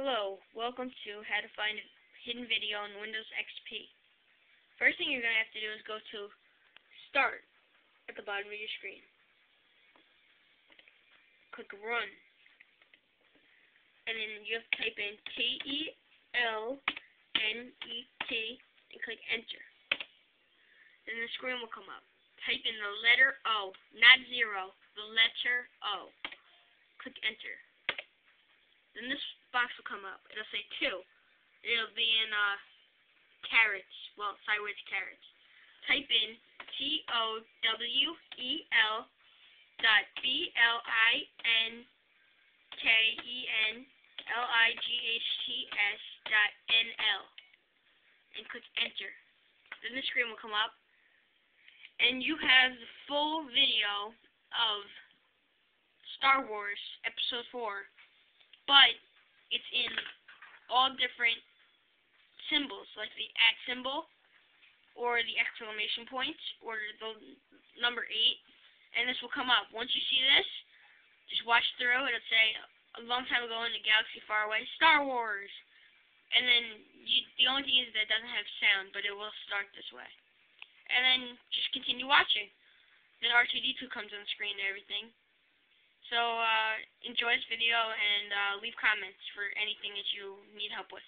Hello, welcome to how to find a hidden video in Windows XP. First thing you're going to have to do is go to Start at the bottom of your screen. Click Run. And then you have to type in T-E-L-N-E-T and click Enter. Then the screen will come up. Type in the letter O, not zero, the letter O. Click Enter. Then this box will come up. It'll say two. It'll be in uh, carets. Well, sideways carets. Type in T O W E L dot B L I N K E N L I G H T S dot N L and click enter. Then the screen will come up and you have the full video of Star Wars Episode 4 but it's in all different symbols, like the at symbol, or the exclamation point, or the number 8, and this will come up. Once you see this, just watch through, it'll say, a long time ago in a galaxy far away, Star Wars! And then, you, the only thing is that it doesn't have sound, but it will start this way. And then, just continue watching. Then R2-D2 comes on the screen and everything. So uh, enjoy this video and uh, leave comments for anything that you need help with.